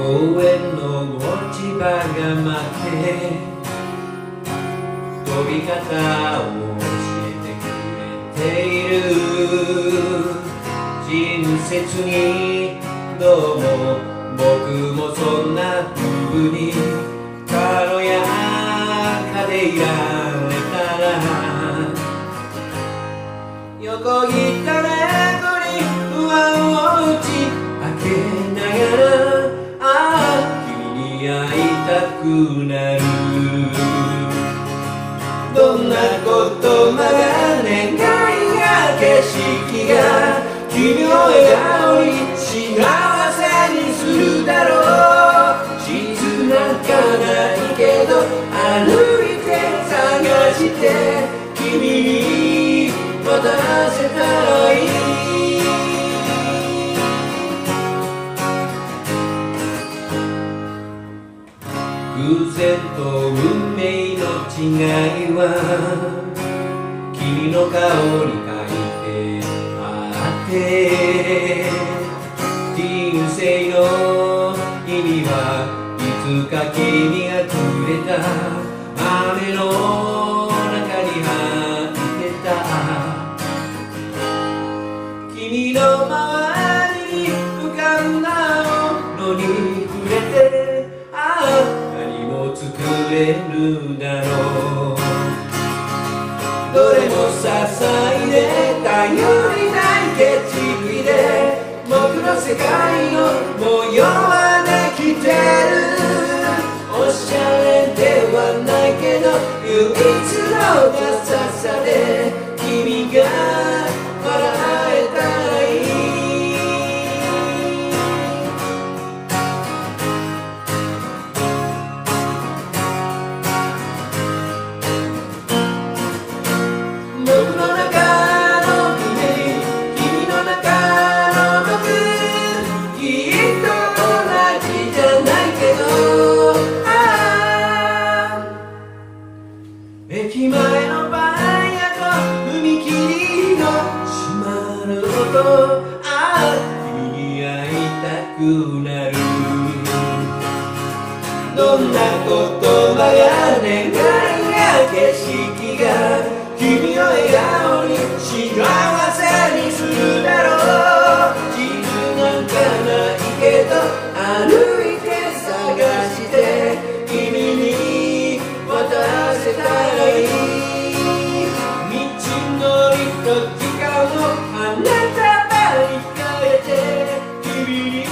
公園の落ち葉が舞って飛び方を教えてくれている。親切にどうも僕もそんな風に軽やかでいられたら。横切った猫なる。どんな言葉が願いが景色が君を描く偶然と運命の違いは君の顔に書いてあって人生の意味はいつか君がくれた雨の中に入るだろうどれも支えで頼りない景色で僕の世界の模様はできてるおしゃれではないけど唯一の優しさでどんな言葉や願いや景色が君を笑顔に幸せにするだろう。地図なんかないけど歩いて探して君に渡せたらいい。道のりと時間をあなたばに変えて。君に